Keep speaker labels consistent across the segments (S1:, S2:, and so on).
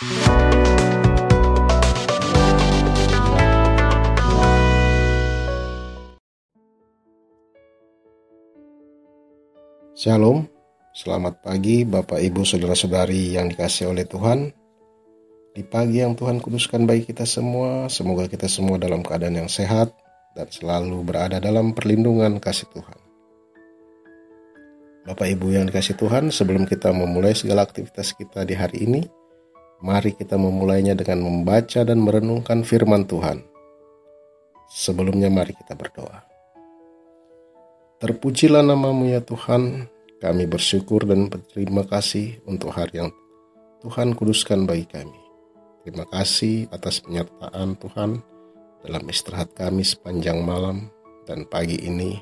S1: Shalom, selamat pagi Bapak Ibu Saudara-saudari yang dikasih oleh Tuhan. Di pagi yang Tuhan kuduskan bagi kita semua, semoga kita semua dalam keadaan yang sehat dan selalu berada dalam perlindungan kasih Tuhan. Bapak Ibu yang dikasih Tuhan, sebelum kita memulai segala aktivitas kita di hari ini, mari kita memulainya dengan membaca dan merenungkan firman Tuhan. Sebelumnya mari kita berdoa. Terpujilah namamu ya Tuhan, kami bersyukur dan berterima kasih untuk hari yang Tuhan kuduskan bagi kami. Terima kasih atas penyertaan Tuhan dalam istirahat kami sepanjang malam dan pagi ini.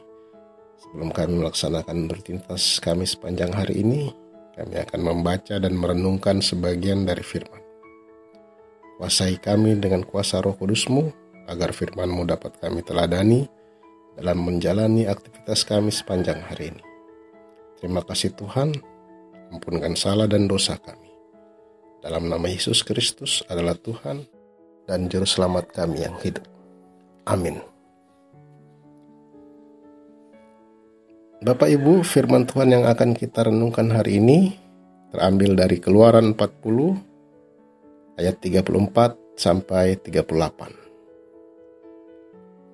S1: Sebelum kami melaksanakan rutinitas kami sepanjang hari ini, kami akan membaca dan merenungkan sebagian dari firman. Kuasai kami dengan kuasa roh kudusmu, agar firmanmu dapat kami teladani, dalam menjalani aktivitas kami sepanjang hari ini. Terima kasih Tuhan, ampunkan salah dan dosa kami. Dalam nama Yesus Kristus adalah Tuhan dan Juru Selamat kami yang hidup. Amin. Bapak Ibu, firman Tuhan yang akan kita renungkan hari ini terambil dari Keluaran 40 ayat 34 sampai 38.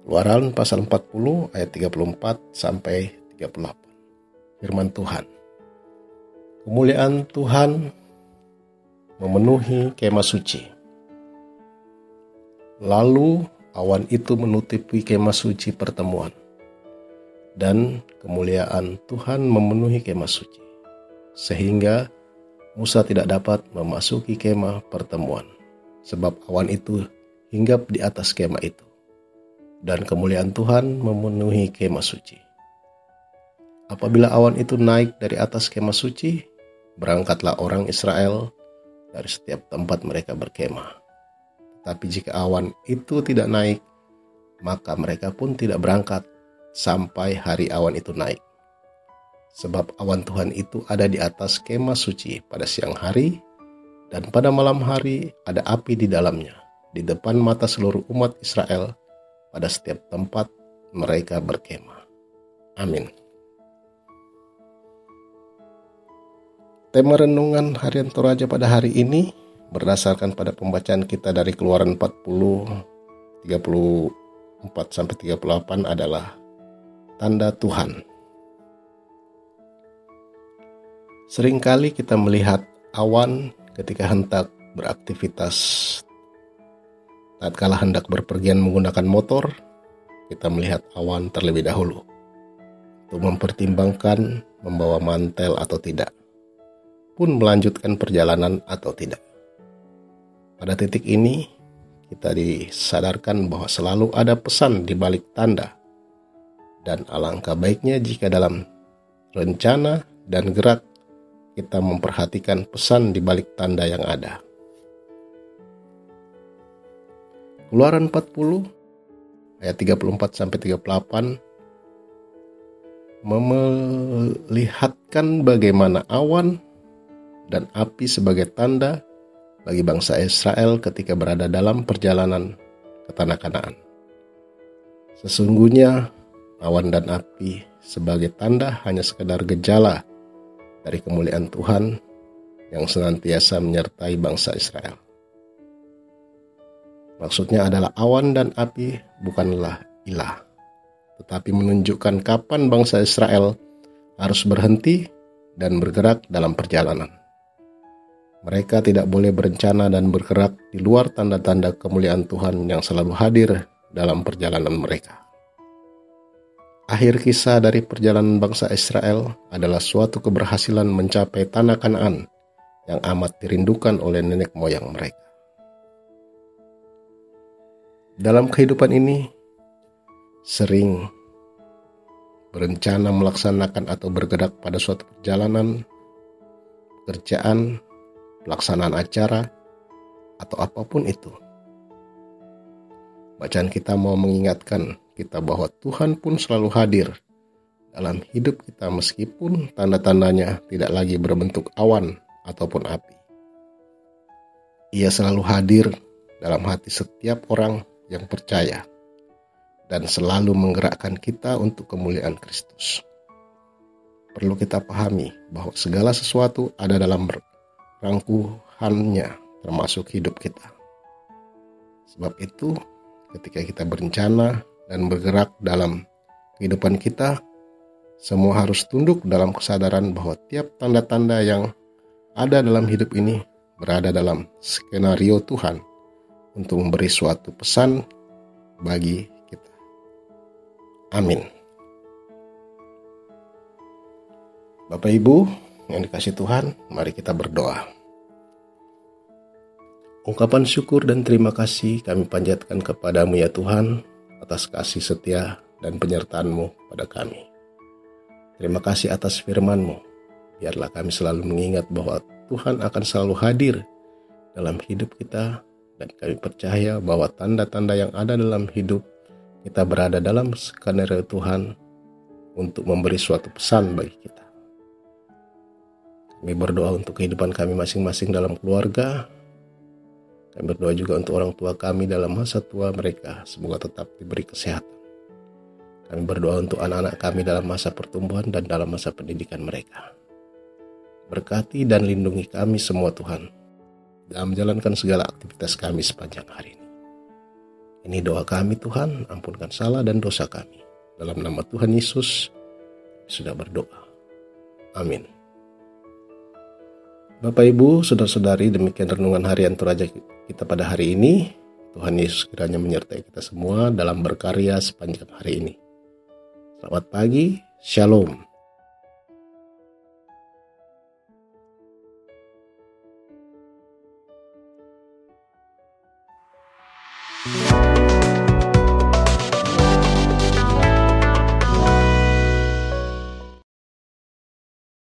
S1: Keluaran pasal 40 ayat 34 sampai 38. Firman Tuhan. Kemuliaan Tuhan memenuhi kemah suci. Lalu awan itu menutupi kemah suci pertemuan. Dan kemuliaan Tuhan memenuhi kemah suci. Sehingga Musa tidak dapat memasuki kemah pertemuan. Sebab awan itu hinggap di atas kemah itu dan kemuliaan Tuhan memenuhi kemah suci. Apabila awan itu naik dari atas kemah suci, berangkatlah orang Israel dari setiap tempat mereka berkemah. Tapi jika awan itu tidak naik, maka mereka pun tidak berangkat sampai hari awan itu naik. Sebab awan Tuhan itu ada di atas kemah suci pada siang hari, dan pada malam hari ada api di dalamnya, di depan mata seluruh umat Israel pada setiap tempat mereka berkemah. Amin. Tema renungan harian Toraja pada hari ini berdasarkan pada pembacaan kita dari Keluaran 40 34 sampai 38 adalah tanda Tuhan. Seringkali kita melihat awan ketika hentak beraktivitas Tatkala hendak berpergian menggunakan motor, kita melihat awan terlebih dahulu untuk mempertimbangkan membawa mantel atau tidak, pun melanjutkan perjalanan atau tidak. Pada titik ini, kita disadarkan bahwa selalu ada pesan di balik tanda, dan alangkah baiknya jika dalam rencana dan gerak kita memperhatikan pesan di balik tanda yang ada. Keluaran 40 ayat 34 sampai 38 memelihatkan bagaimana awan dan api sebagai tanda bagi bangsa Israel ketika berada dalam perjalanan ke tanah Kanaan. Sesungguhnya awan dan api sebagai tanda hanya sekedar gejala dari kemuliaan Tuhan yang senantiasa menyertai bangsa Israel. Maksudnya adalah awan dan api bukanlah ilah, tetapi menunjukkan kapan bangsa Israel harus berhenti dan bergerak dalam perjalanan. Mereka tidak boleh berencana dan bergerak di luar tanda-tanda kemuliaan Tuhan yang selalu hadir dalam perjalanan mereka. Akhir kisah dari perjalanan bangsa Israel adalah suatu keberhasilan mencapai tanah Kanaan yang amat dirindukan oleh nenek moyang mereka. Dalam kehidupan ini, sering berencana melaksanakan atau bergerak pada suatu perjalanan, pekerjaan, pelaksanaan acara, atau apa pun itu. Bacaan kita mau mengingatkan kita bahwa Tuhan pun selalu hadir dalam hidup kita meskipun tanda-tandanya tidak lagi berbentuk awan ataupun api. Ia selalu hadir dalam hati setiap orang yang percaya dan selalu menggerakkan kita untuk kemuliaan Kristus. Perlu kita pahami bahwa segala sesuatu ada dalam rangkuhannya termasuk hidup kita. Sebab itu, ketika kita berencana dan bergerak dalam kehidupan kita, semua harus tunduk dalam kesadaran bahwa tiap tanda-tanda yang ada dalam hidup ini berada dalam skenario Tuhan untuk memberi suatu pesan bagi kita. Amin. Bapak Ibu yang dikasih Tuhan, mari kita berdoa. Ungkapan syukur dan terima kasih kami panjatkan kepadamu ya Tuhan atas kasih setia dan penyertaan-Mu pada kami. Terima kasih atas firman-Mu. Biarlah kami selalu mengingat bahwa Tuhan akan selalu hadir dalam hidup kita dan kami percaya bahwa tanda-tanda yang ada dalam hidup kita berada dalam skenario Tuhan untuk memberi suatu pesan bagi kita. Kami berdoa untuk kehidupan kami masing-masing dalam keluarga, kami berdoa juga untuk orang tua kami dalam masa tua mereka. Semoga tetap diberi kesehatan. Kami berdoa untuk anak-anak kami dalam masa pertumbuhan dan dalam masa pendidikan mereka. Berkati dan lindungi kami semua Tuhan dalam menjalankan segala aktivitas kami sepanjang hari ini. Ini doa kami Tuhan, ampunkan salah dan dosa kami. Dalam nama Tuhan Yesus, sudah berdoa. Amin. Bapak Ibu, saudara-saudari, demikian renungan harian Toraja kita pada hari ini. Tuhan Yesus kiranya menyertai kita semua dalam berkarya sepanjang hari ini. Selamat pagi, Shalom.